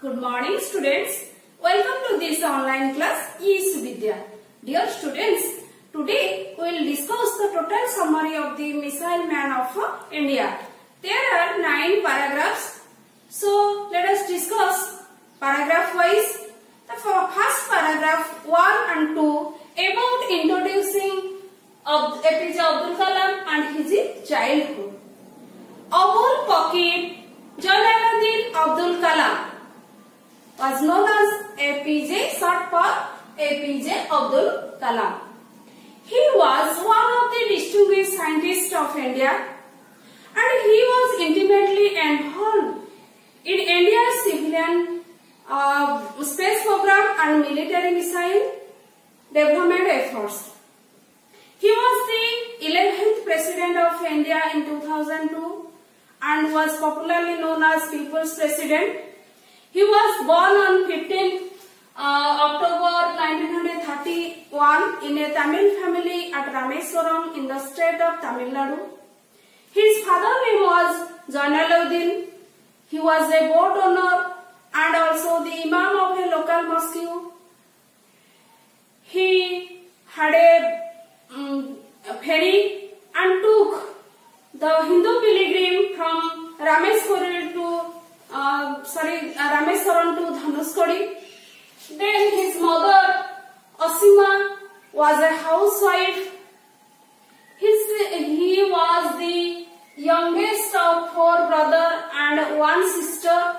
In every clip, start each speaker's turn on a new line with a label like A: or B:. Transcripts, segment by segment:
A: Good morning students. Welcome to this online class eSuvidya. Dear students, today we will discuss the total summary of the Missile Man of India. There are nine paragraphs. So let us discuss paragraph wise. The first paragraph 1 and 2 about introducing Ab- APJ Abdul Kalam and his childhood. Abul Pakir Jalaluddin Abdul Kalam was known as APJ, short for APJ Abdul Kalam. He was one of the distinguished scientists of India and he was intimately involved in India's civilian uh, space program and military missile development efforts. He was the 11th President of India in 2002 and was popularly known as People's President. He was born on 15 uh, October 1931 in a Tamil family at Rameswaram in the state of Tamil Nadu. His father name was Janaluddin. He was a boat owner and also the imam of a local mosque. He had a, um, a ferry and took the Hindu pilgrim from Rameswaram to uh, sorry uh, Rameswaram Then his mother Asima was a housewife. His, he was the youngest of four brother and one sister.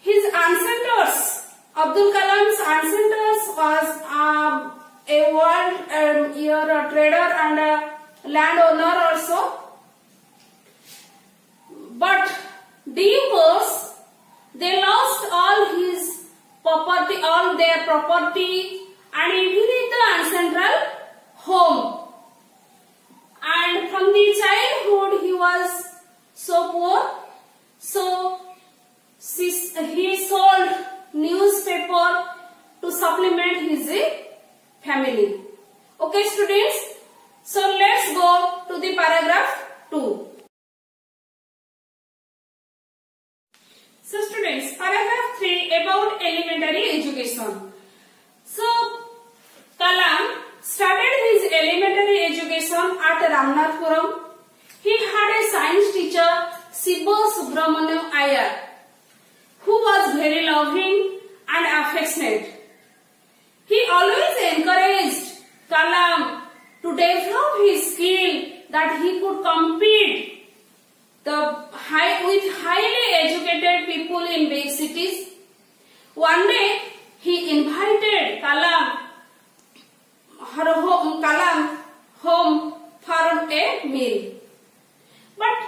A: His ancestors, Abdul Kalam's ancestors was um, a world um, year trader and a landowner also. But course, they lost all his property, all their property and even the ancestral home. And from the childhood he was so poor, so he sold newspaper to supplement his family. Okay students, so let's go to the paragraph 2. So students, paragraph 3 about elementary education. So Kalam started his elementary education at Ramnathpuram. He had a science teacher, Sibo Subramaniam Iyer, who was very loving and affectionate. He always encouraged Kalam to develop his skill that he could compete the high, with highly educated people in big cities. One day, he invited Kalam, home, Kalam home for a meal. But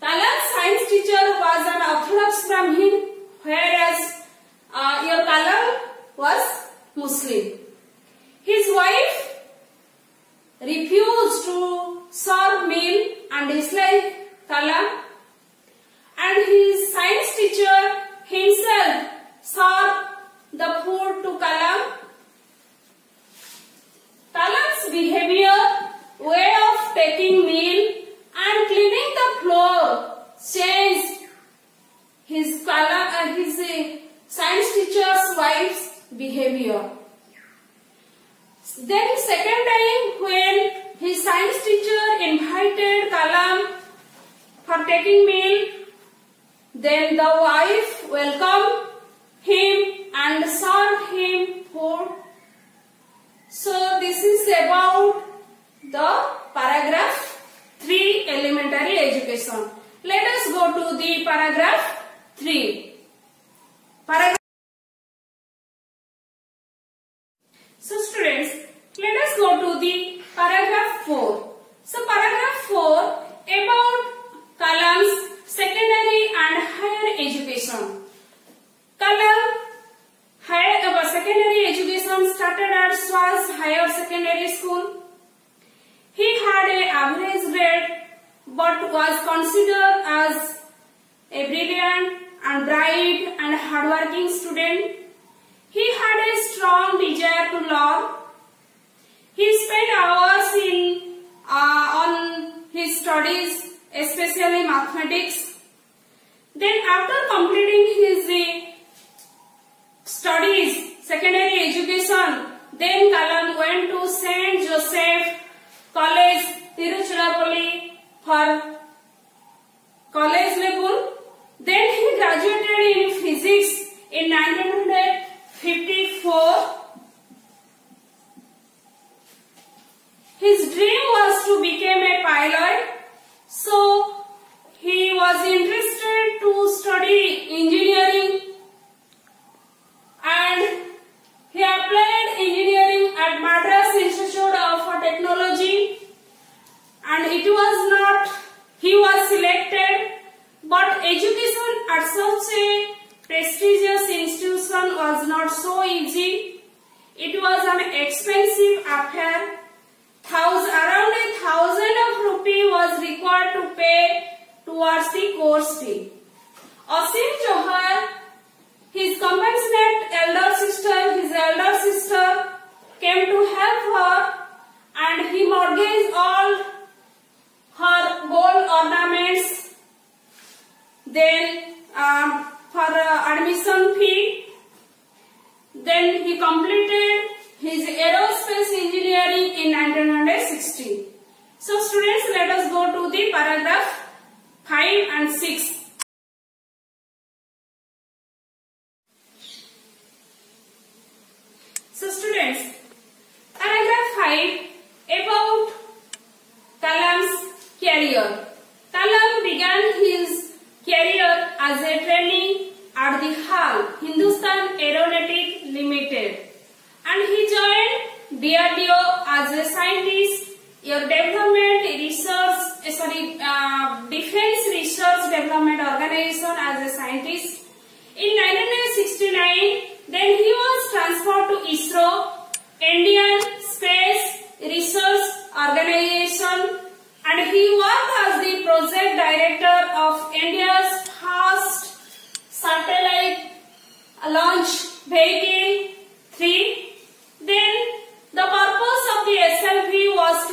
A: Kalam's science teacher was an Orthodox Brahmin, whereas uh, your Kalam was Muslim. His wife refused to serve meal and disliked Kalam and his science teacher himself served the food to Kalam. Kalam's behavior, way of taking meal and cleaning the floor changed his Kalam and his uh, science teacher's wife's behavior. Then second time when his science teacher invited Kalam for taking meal, then the wife welcomed him and served him food. So this is about the paragraph 3 elementary education. Let us go to the paragraph 3. Paragraph So students, let us go to the paragraph 4. So paragraph 4 about Kalam's secondary and higher education. Kalam higher, uh, secondary education started at Schwartz Higher Secondary School. He had a average grade but was considered as a brilliant and bright and hardworking student. He had a strong desire to learn. He spent hours in uh, on his studies, especially mathematics. Then after completing his uh, studies, secondary education, then Kalam went to Saint Joseph College, Tiruchirappalli for college level. Then he graduated in physics in 1954. His dream was to become a pilot. So he was interested to study engineering and he applied engineering at Madras Institute of Technology and it was not he was selected but education at such a prestigious institution was not so easy. It was an expensive affair. Around a thousand of rupee was required to pay towards the course fee. Asim Zohra, his compassionate elder sister, his elder sister came to help her and he mortgaged all her gold ornaments then um, for uh, admission fee then he completed his aerospace engineering in 1960 so students let us go to the paragraph 5 and 6 so students paragraph 5 about Kalam's career Kalam began his career as a trainee at the HAL, Hindustan Aeronautic Limited, and he joined DRDO as a scientist, your development research, uh, sorry, uh, defense research development organization as a scientist. In 1969, then he was transferred to ISRO, Indian Space Research Organization, and he worked as the project director of India's first satellite launch vehicle 3. Then the purpose of the SLV was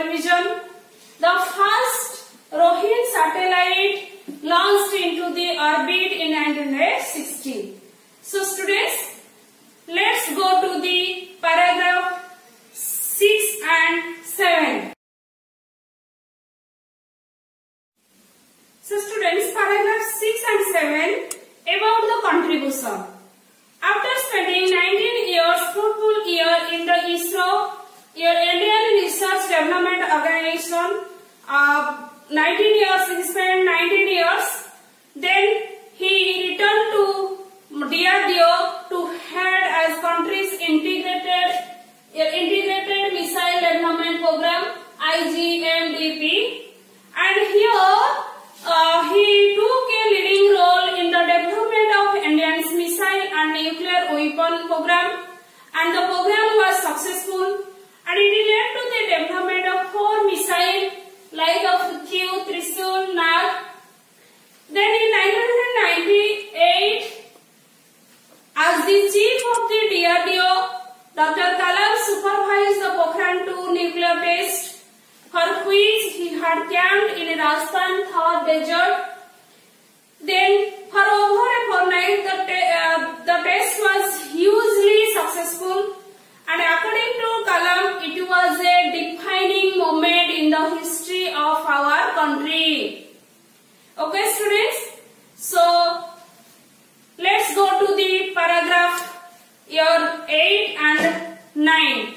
A: supervision. The first Rohini satellite launched into the orbit in 1960. So students, let's go to the paragraph 6 and 7. So students, paragraph 6 and 7 about the contribution. After spending 19 years, fruitful year in the ISRO, your Indian Research Development Organization, uh, 19 years, he spent 19 years. Then he returned to DRDO to head as country's integrated integrated missile development program IGMDP, and here uh, he took a leading role in the development of India's missile and nuclear weapon program, and the program was successful, and it led to the development of four missiles like of Q, Trisul, Nag. Then in 1998, as the chief of the DRDO, Dr. Kalam supervised the Pokhran 2 nuclear test for which he had camped in Rajasthan Thar desert. Then for over a fortnight the, uh, the test was hugely successful and according to Kalam it was a defining moment in the history of our country. Okay students, so let's go to the paragraph your 8 and 9.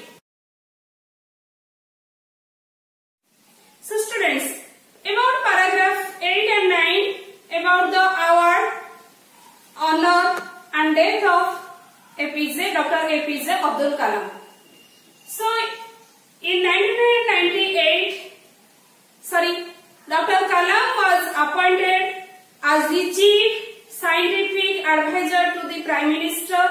A: So students, about paragraph 8 and 9 about the award, honor and death of APJ, Dr. APJ Abdul Kalam. So in 1998, sorry, Dr. Kalam was appointed as the chief scientific advisor to the Prime Minister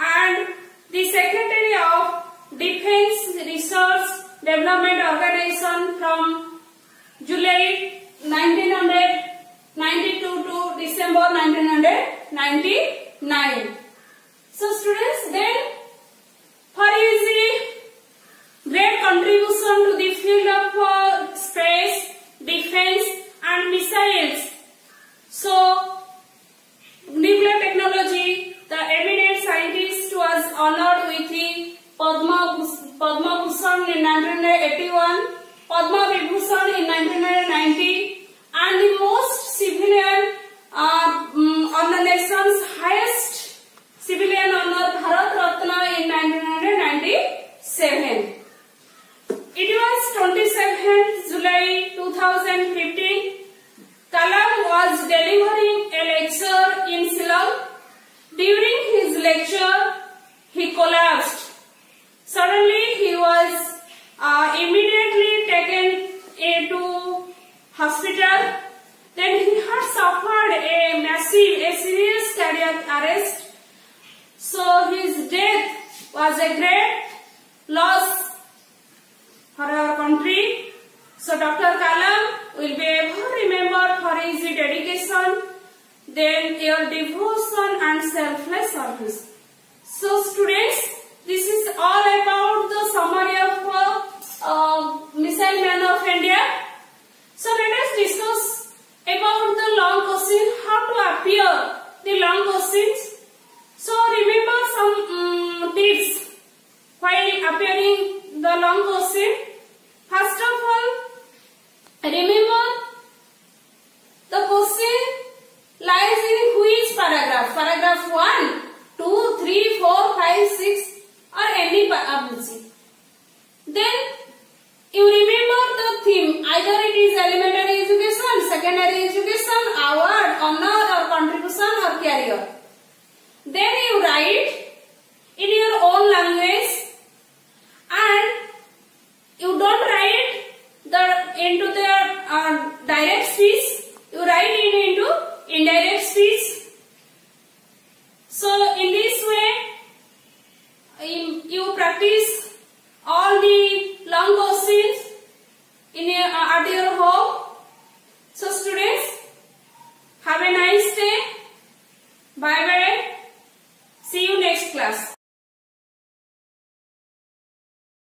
A: and the Secretary of Defense Research Development Organization from July 1992 to December 1999. So students, then for his great contribution to the field of uh, space, defense and missiles. So 27 July 2015, Kalam was delivering a lecture in Shillong. During his lecture, he collapsed. Suddenly, he was uh, immediately taken into hospital. Then he had suffered a massive, a serious cardiac arrest. So his death was a great loss for our country. So Dr. Kalam will be ever remembered for his dedication, then your devotion and selfless service. So students, this is all about the summary of uh, Missile Man of India. So let us discuss about the long question, how to appear the long questions. So remember some um, tips while appearing the long question. First of all, remember the question lies in which paragraph? Paragraph 1, 2, 3, 4, 5, 6 or Then you remember the theme either it is elementary education, secondary education, award, honor or contribution or career. Then you write in your own language and you don't write the into the uh, direct speech you write it into indirect